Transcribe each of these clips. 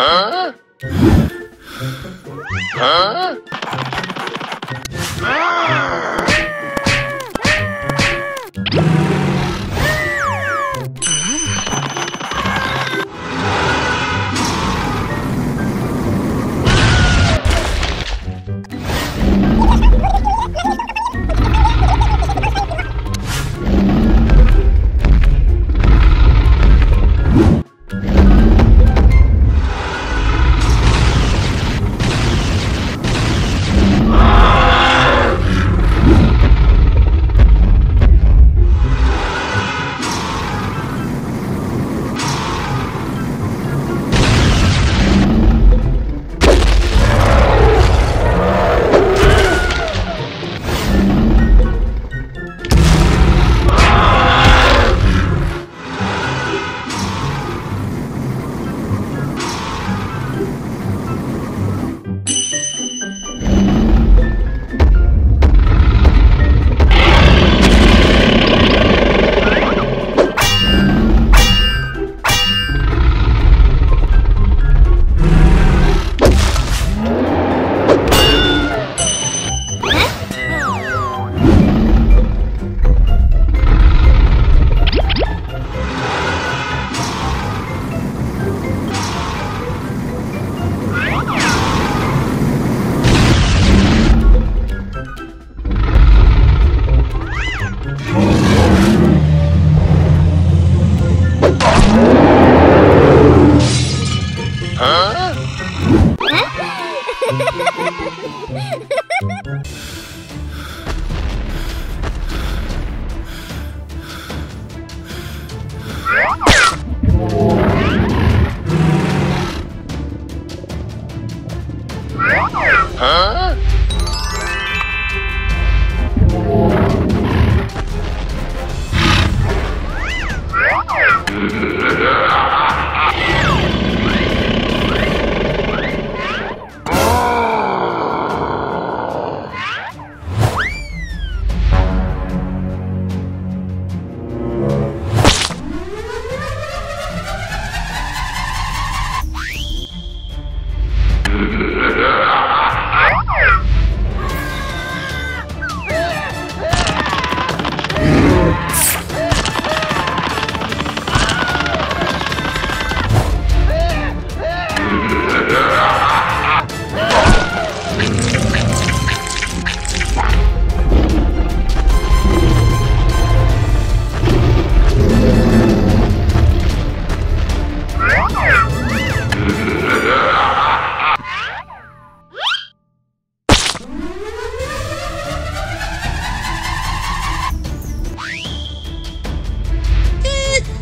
Huh? Huh? Ah!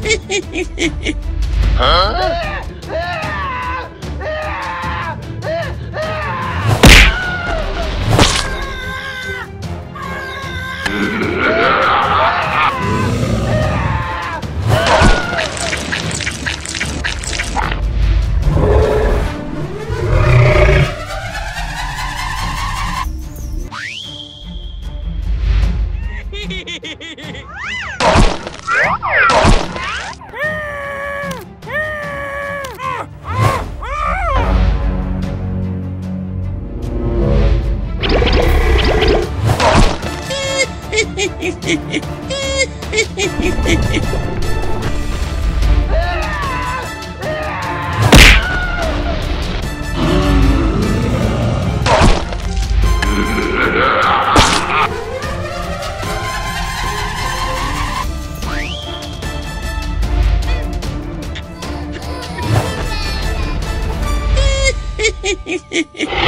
हाँ? hehehehehehe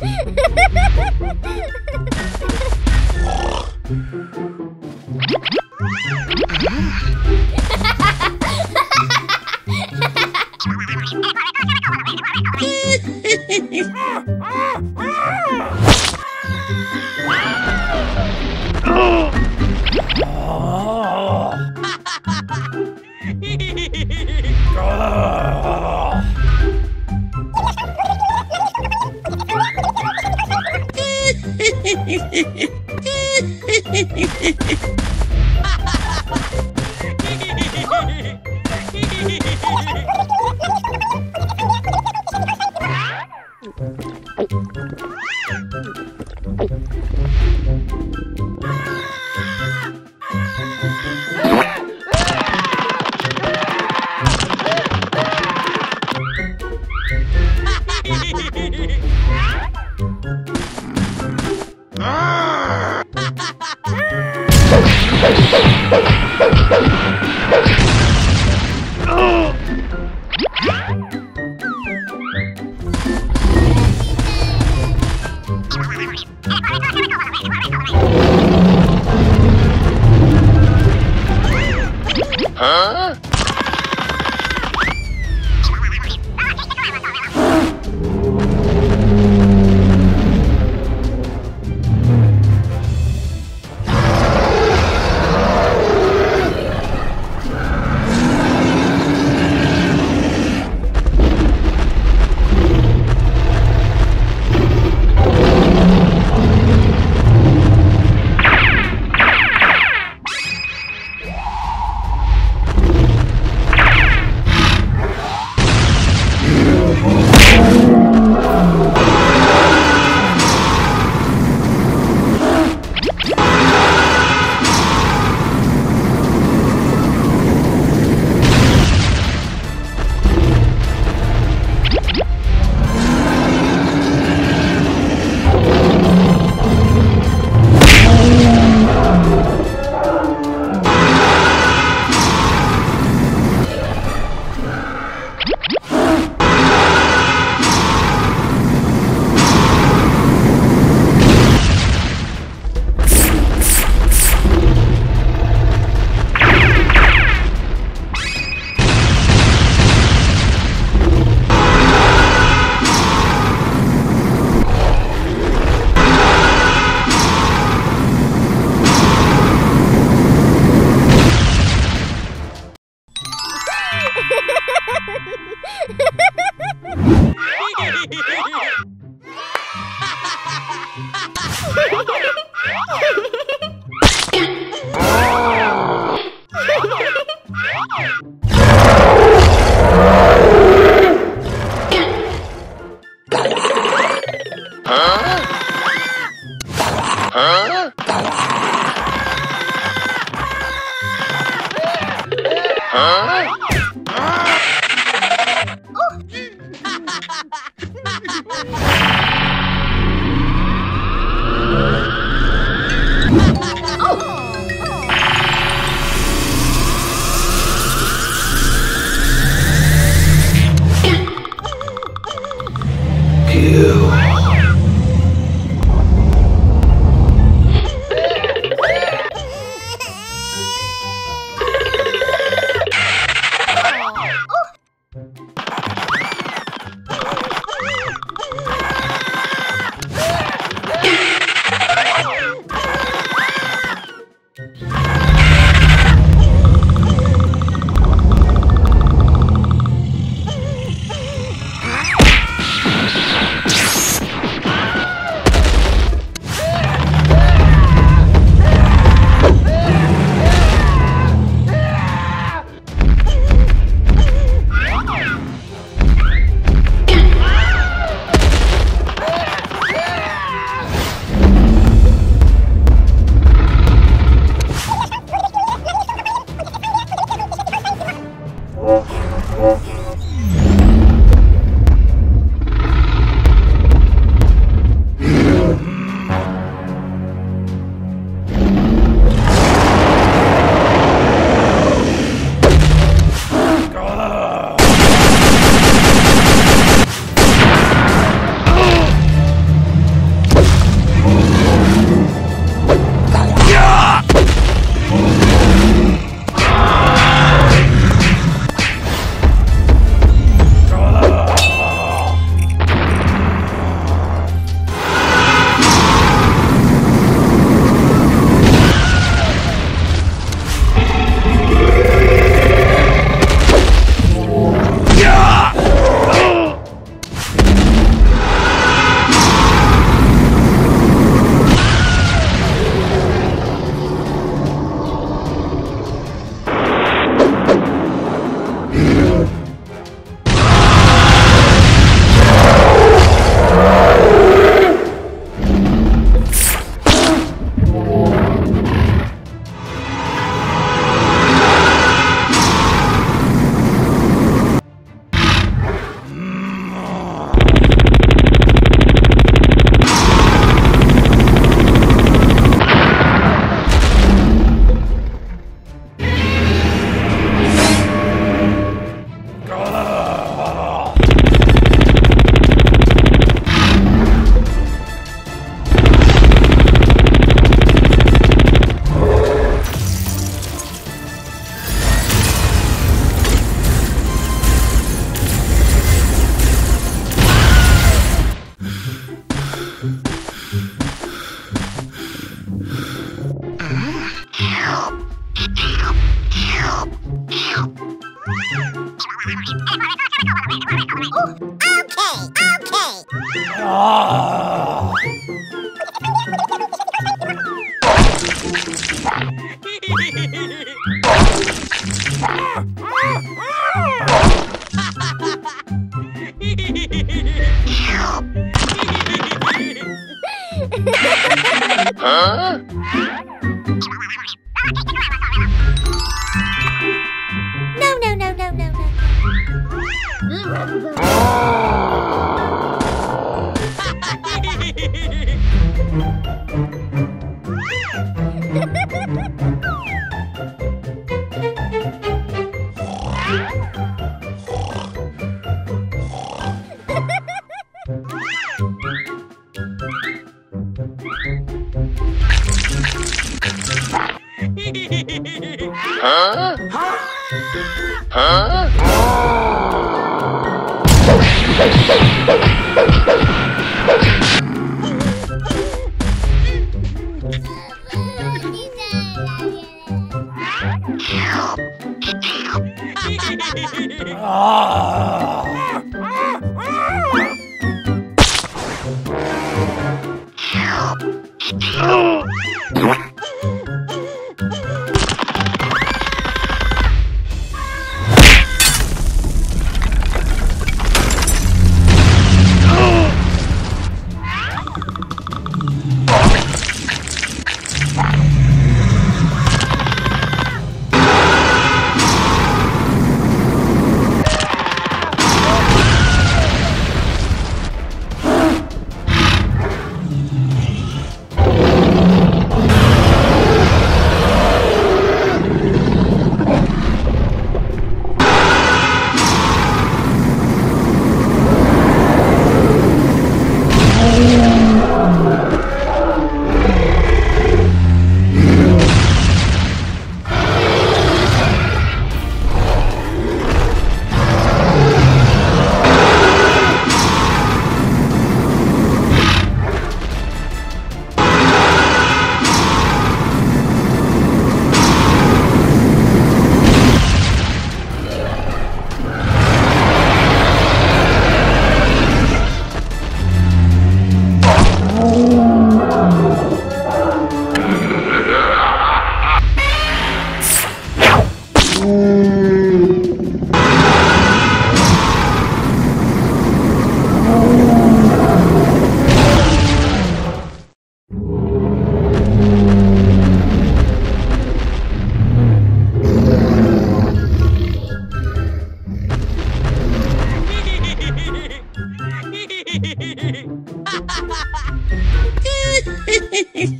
Ha ha ha! Thank Huh? Huh? Oh.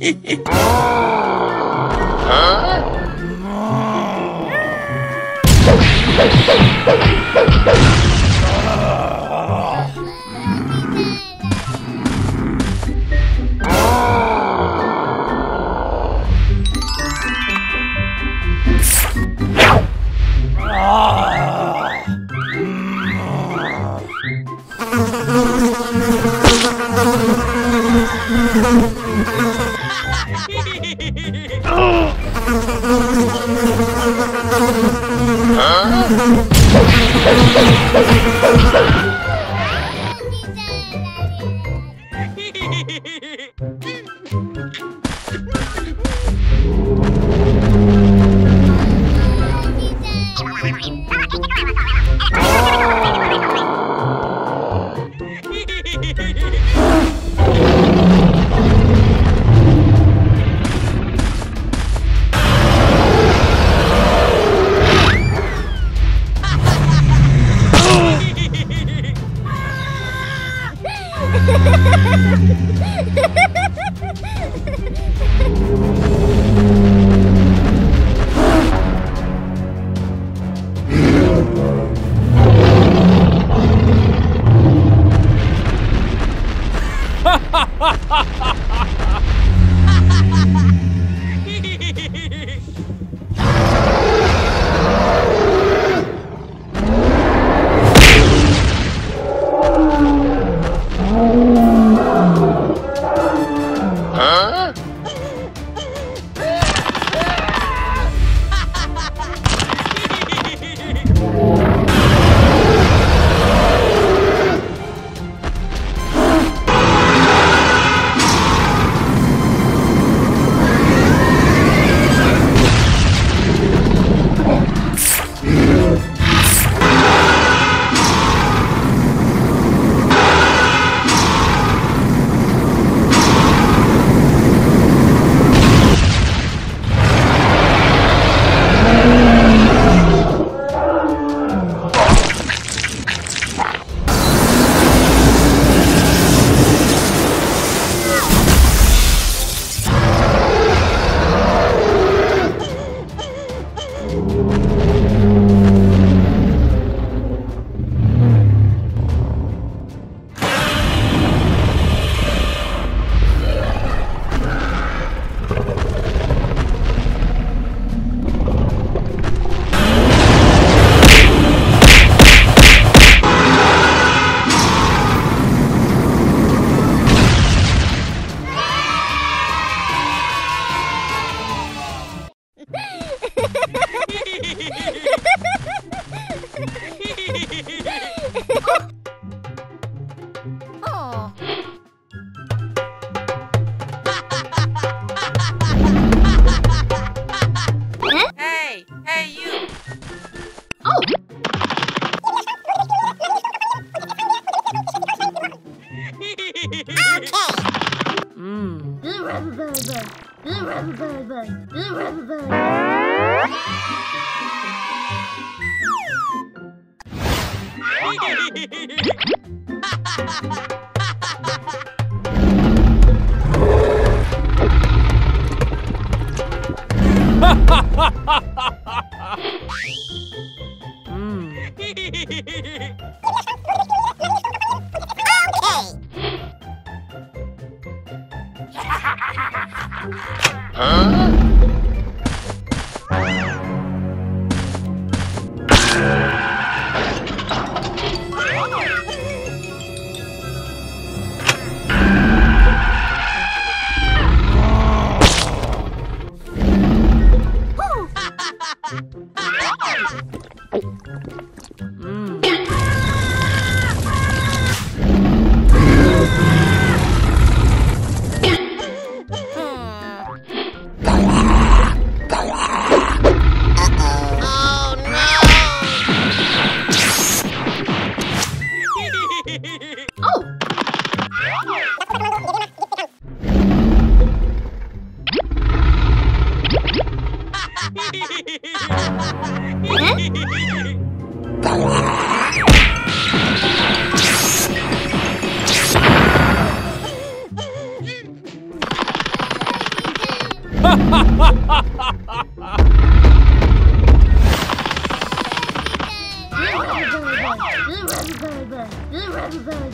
huh?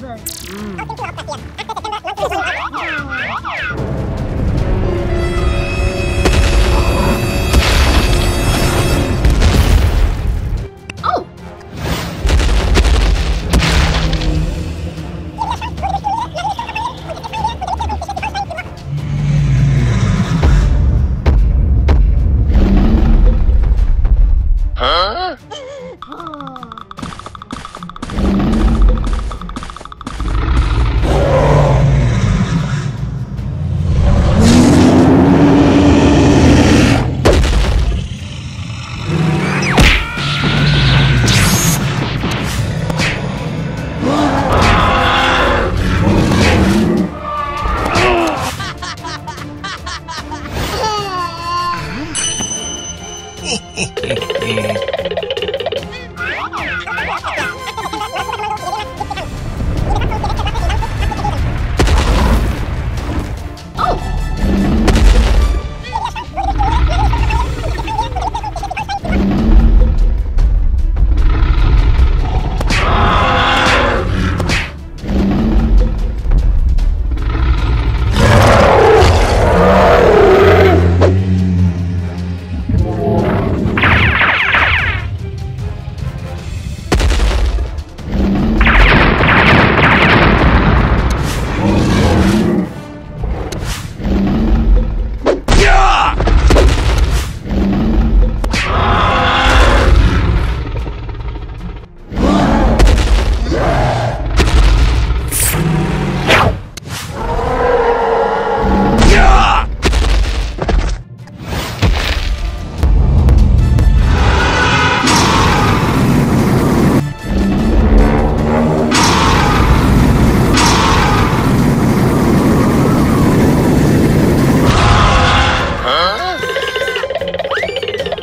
Hmm.